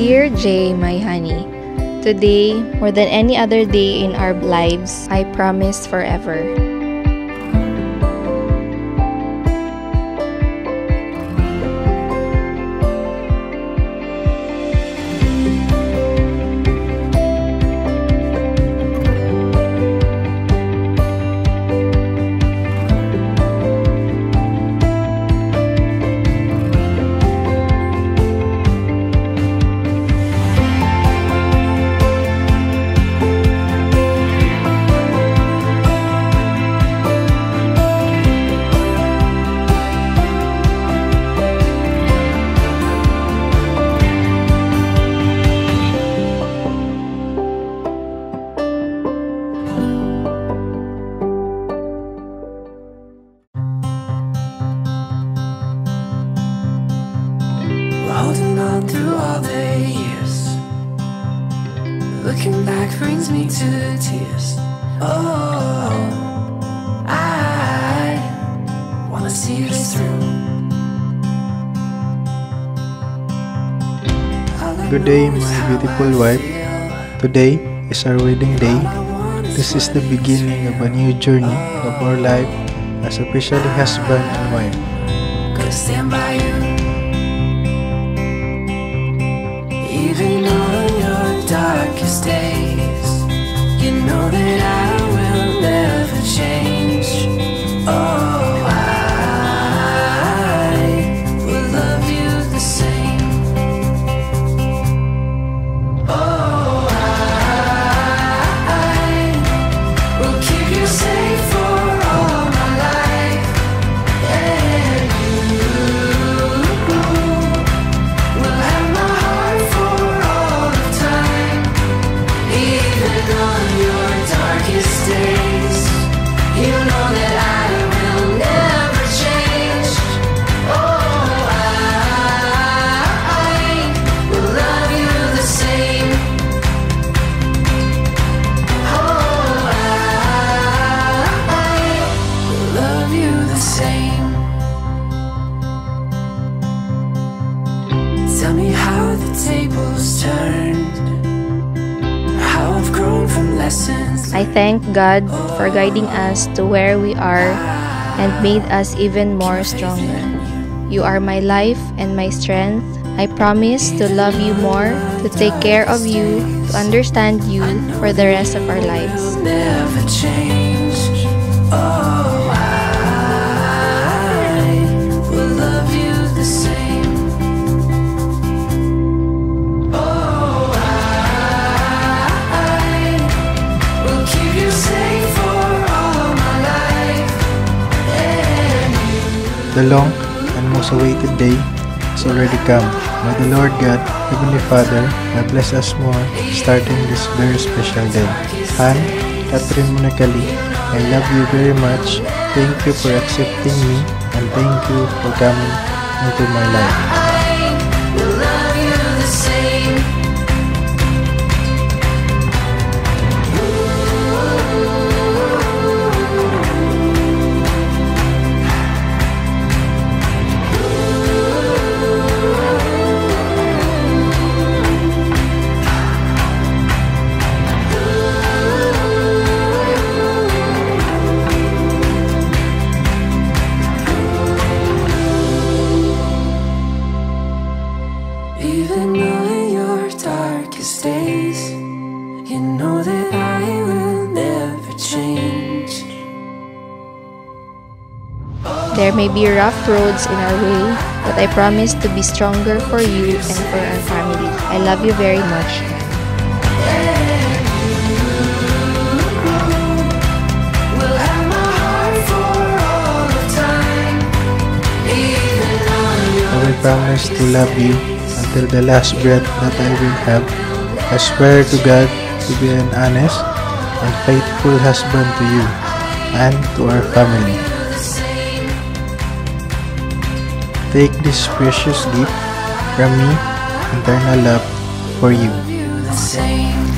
Dear Jay, my honey, today, more than any other day in our lives, I promise forever. Holding on through all the years. Looking back brings me to tears. Oh, I wanna see this through. Good day, my beautiful wife. Today is our wedding day. This is the beginning of a new journey of our life as officially oh, husband and wife. Gonna stand by you. Darkest I thank God for guiding us to where we are and made us even more stronger. You are my life and my strength. I promise to love you more, to take care of you, to understand you for the rest of our lives. The long and most awaited day has already come. May the Lord God, Heavenly Father, bless us more starting this very special day. Han, Catherine Munakali, I love you very much. Thank you for accepting me and thank you for coming into my life. Even on your darkest days, you know that I will never change. There may be rough roads in our way, but I promise to be stronger for you and for our family. I love you very much. Will have my heart for all of time. Even on your I will promise to love you until the last breath that I will have. I swear to God to be an honest and faithful husband to you and to our family. Take this precious gift from me, eternal love for you.